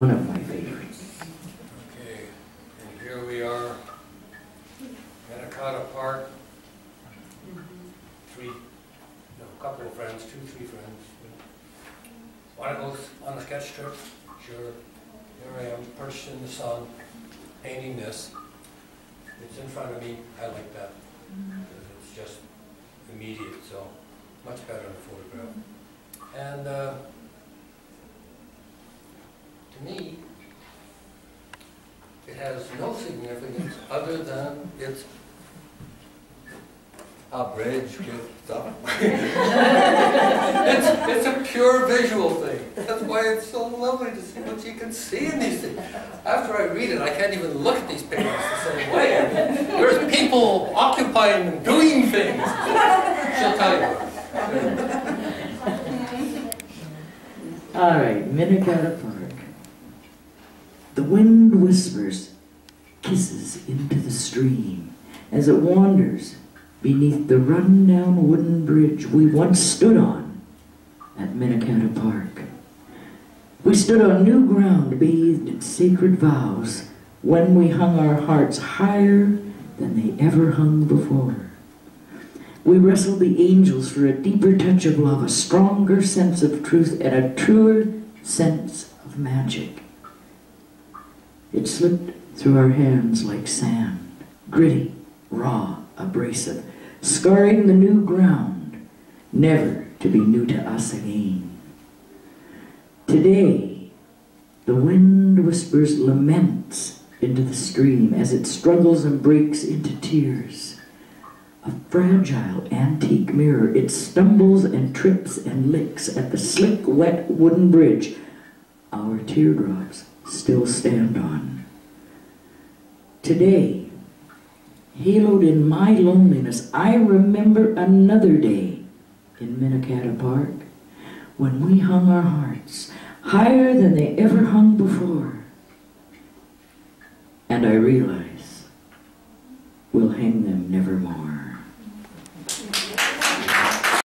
one of my favorites. Okay, and here we are, Minnekhada Park. Three, no, a couple of friends, two, three friends. Want to go on a sketch trip? Sure. Here I am, perched in the sun, painting this. It's in front of me, I like that. It's just immediate, so much better in a photograph. And, uh, to me, it has no significance other than it's a bridge gets up. It's, it's a pure visual thing. That's why it's so lovely to see what you can see in these things. After I read it, I can't even look at these pictures the same way. There's people occupying and doing things. She'll tell you. All right, Minnekhada Park. The wind whispers kisses into the stream as it wanders beneath the run-down wooden bridge we once stood on at Minnekhada Park. We stood on new ground bathed in sacred vows when we hung our hearts higher than they ever hung before. We wrestled the angels for a deeper touch of love, a stronger sense of truth, and a truer sense of magic. It slipped through our hands like sand, gritty, raw, abrasive, scarring the new ground, never to be new to us again. Today, the wind whispers laments into the stream as it struggles and breaks into tears. A fragile antique mirror, it stumbles and trips and licks at the slick, wet wooden bridge our teardrops still stand on. Today, haloed in my loneliness, I remember another day in Minnekhada Park when we hung our hearts higher than they ever hung before. And I realize we'll hang them nevermore.